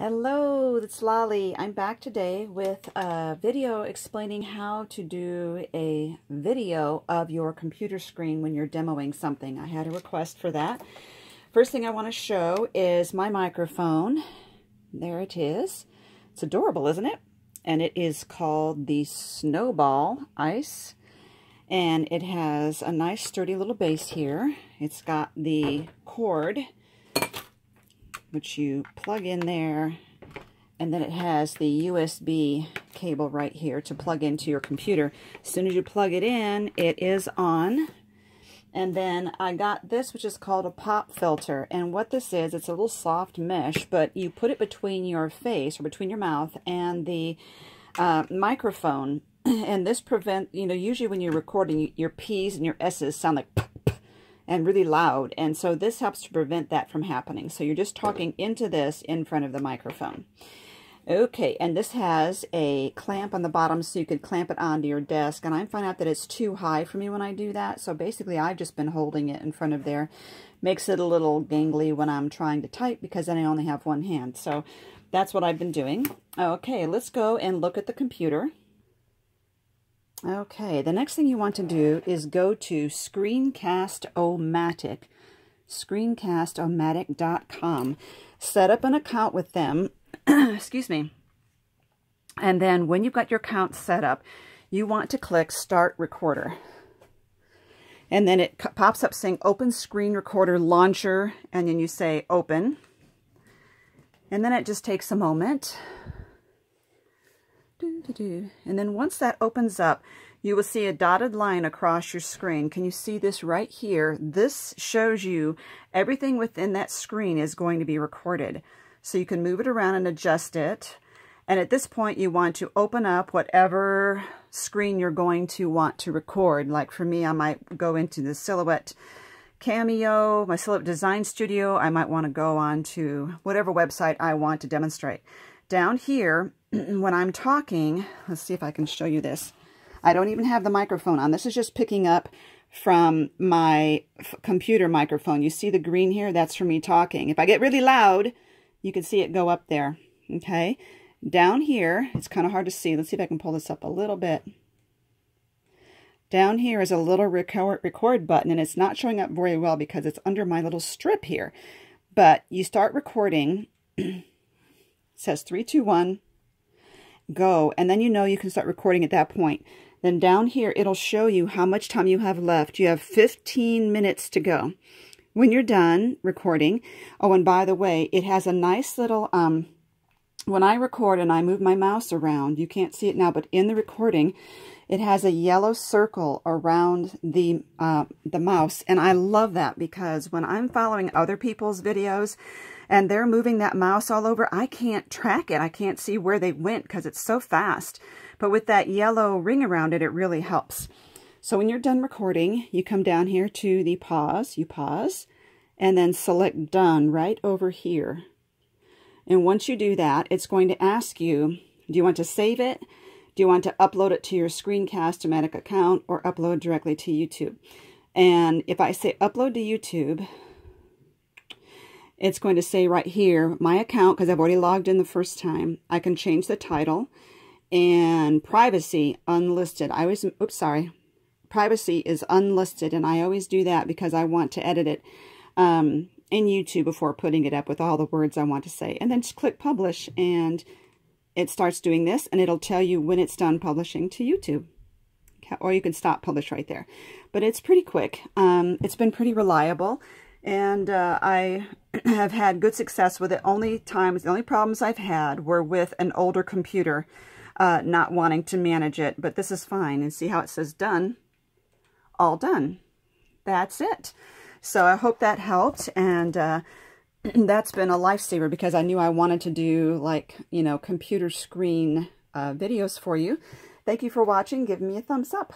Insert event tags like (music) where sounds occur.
Hello, it's Lolly. I'm back today with a video explaining how to do a video of your computer screen when you're demoing something. I had a request for that. First thing I want to show is my microphone. There it is. It's adorable, isn't it? And it is called the Snowball Ice. And it has a nice sturdy little base here. It's got the cord which you plug in there and then it has the USB cable right here to plug into your computer. As soon as you plug it in, it is on. And then I got this, which is called a pop filter. And what this is, it's a little soft mesh, but you put it between your face or between your mouth and the uh, microphone. (clears throat) And this prevent, you know, usually when you're recording, your P's and your S's sound like and really loud. And so this helps to prevent that from happening. So you're just talking into this in front of the microphone. Okay, and this has a clamp on the bottom so you could clamp it onto your desk. And I find out that it's too high for me when I do that. So basically I've just been holding it in front of there. Makes it a little gangly when I'm trying to type because then I only have one hand. So that's what I've been doing. Okay, let's go and look at the computer. Okay, the next thing you want to do is go to Screencast-O-Matic, screencast-o-matic.com. Set up an account with them, (clears throat) excuse me, and then when you've got your account set up, you want to click Start Recorder. And then it pops up saying Open Screen Recorder Launcher, and then you say Open. And then it just takes a moment. And then once that opens up, you will see a dotted line across your screen. Can you see this right here? This shows you everything within that screen is going to be recorded. So you can move it around and adjust it. And at this point, you want to open up whatever screen you're going to want to record. Like for me, I might go into the Silhouette Cameo, my Silhouette Design Studio. I might want to go on to whatever website I want to demonstrate. Down here, (clears throat) when I'm talking, let's see if I can show you this. I don't even have the microphone on. This is just picking up from my computer microphone. You see the green here? That's for me talking. If I get really loud, you can see it go up there. Okay? Down here, it's kind of hard to see. Let's see if I can pull this up a little bit. Down here is a little record, record button, and it's not showing up very well because it's under my little strip here. But you start recording. (clears throat) says 321 go. And then you know you can start recording at that point. Then down here, it'll show you how much time you have left. You have 15 minutes to go. When you're done recording, oh, and by the way, it has a nice little, um, when I record and I move my mouse around, you can't see it now, but in the recording, it has a yellow circle around the uh, the mouse, and I love that because when I'm following other people's videos, and they're moving that mouse all over, I can't track it. I can't see where they went because it's so fast. But with that yellow ring around it, it really helps. So when you're done recording, you come down here to the pause, you pause, and then select done right over here. And once you do that, it's going to ask you, do you want to save it? Do you want to upload it to your Screencast-O-Matic account or upload directly to YouTube? And if I say upload to YouTube, it's going to say right here, my account, because I've already logged in the first time. I can change the title and privacy unlisted. I always, oops, sorry. Privacy is unlisted, and I always do that because I want to edit it um, in YouTube before putting it up with all the words I want to say. And then just click publish, and it starts doing this, and it'll tell you when it's done publishing to YouTube. Or you can stop publish right there. But it's pretty quick. Um, it's been pretty reliable and uh, I (clears throat) have had good success with it. Only times, the only problems I've had were with an older computer uh, not wanting to manage it, but this is fine. And see how it says done? All done. That's it. So I hope that helped, and uh, (clears throat) that's been a lifesaver because I knew I wanted to do, like, you know, computer screen uh, videos for you. Thank you for watching. Give me a thumbs up.